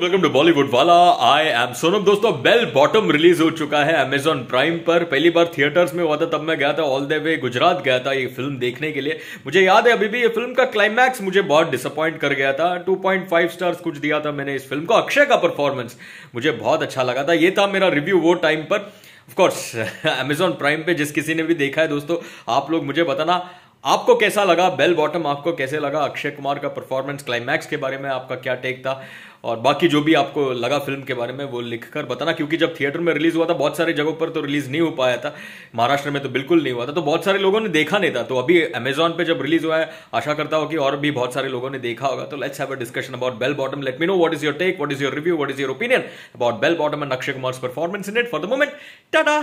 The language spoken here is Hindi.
वेलकम टू बॉलीवुड वाला आई एम सोनम दोस्तों. बेल बॉटम रिलीज़ हो चुका है अमेजॉन प्राइम पर. पहली बार थिएटर्स में हुआ था, तब मैं गया था ऑल द वे गुजरात गया था ये फ़िल्म देखने के लिए. मुझे याद है, अभी भी ये फ़िल्म का क्लाइमैक्स मुझे बहुत डिसअपॉइंट कर गया था. 2.5 स्टार्स कुछ दिया था मैंने इस फ़िल्म को. अक्षय का परफॉर्मेंस मुझे बहुत अच्छा लगा था. ये था मेरा रिव्यू वो टाइम पर. ऑफकोर्स अमेजॉन प्राइम पे जिस किसी ने भी देखा है, दोस्तों, आप लोग मुझे बताना. आपको कैसा लगा? बेल बॉटम आपको कैसे लगा? अक्षय कुमार का परफॉर्मेंस क्लाइमैक्स के बारे में आपका क्या टेक था? और बाकी जो भी आपको लगा फ़िल्म के बारे में, वो लिखकर बताना, क्योंकि जब थिएटर में रिलीज़ हुआ था, बहुत सारी जगहों पर तो रिलीज़ नहीं हो पाया था। महाराष्ट्र में तो बिल्कुल नहीं हुआ था। तो बहुत सारे लोगों ने देखा नहीं था। तो अभी अमेजॉन पे जब रिलीज़ हुआ है, आशा करता हूँ कि और भी बहुत सारे लोगों ने देखा होगा। तो let's have a discussion about bell bottom let me know what is your take what is your review what is your opinion about bell bottom and Akshay Kumar performance in it for the moment tata